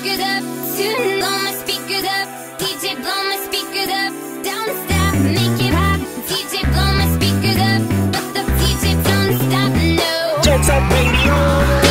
speakers up. Tune blow my speakers up. DJ blow my speakers up. Don't stop, make it hot. DJ blow my speakers up. But the DJ don't stop, no. Turns up radio.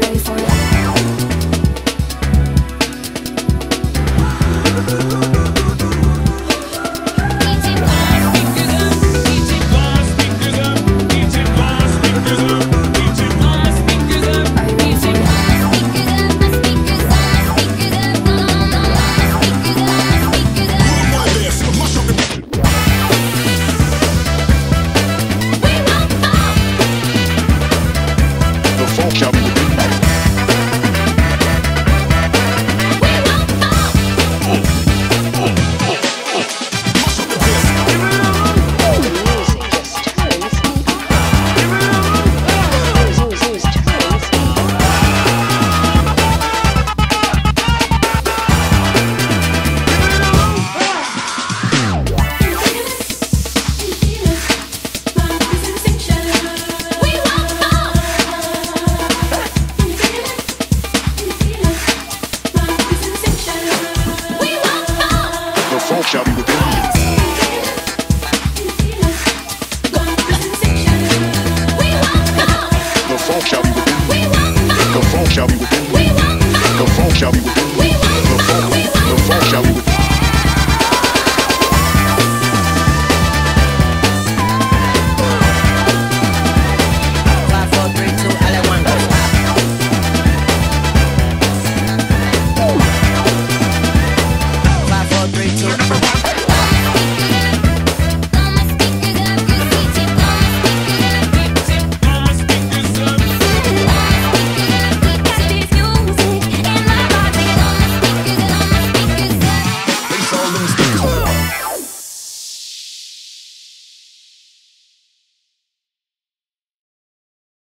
Ready for it? The phone shall be want The phone shall be within. The phone, the phone shall be.